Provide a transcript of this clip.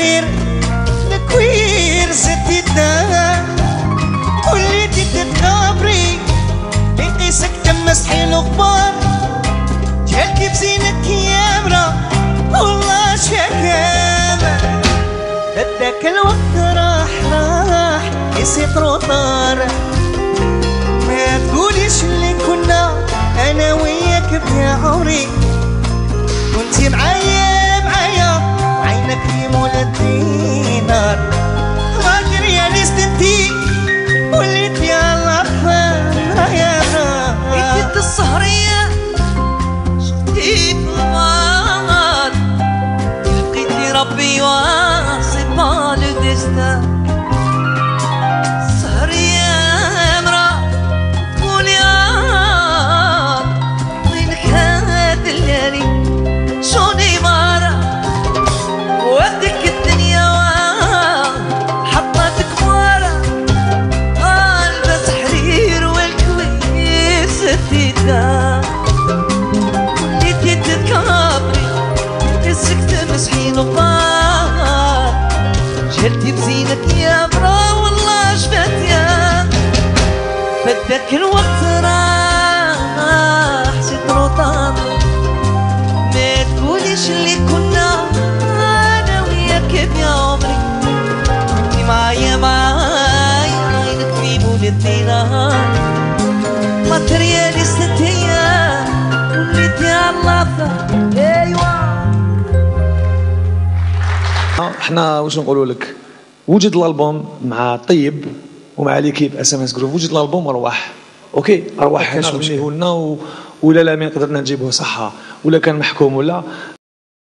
التغيير الكوير دا وليتي تتكابري يقيسك تمسحي الغبار شحال كيف زينك يا مرا. والله شكام هداك الوقت راح راح يسيطر وطار ما تقوليش اللي كنا أنا وياك في عمري. está جهلتي بزينك يا مرا والله شفت يا. فداك الوقت راح ست روطان. ما تقوليش اللي كنا أنا وياك يا عمري. انتي معايا معايا عينك في مول الدينار. ماترياليست هي وليتي إحنا واش نقولوا لك وجد الألبوم مع طيب ومع ليكيب اس ام اس جروب وجد الألبوم ورواح أوكي أرواح مشكل. غنيه لنا. ولا لا ما قدرنا نجيبوه صحة ولا كان محكوم ولا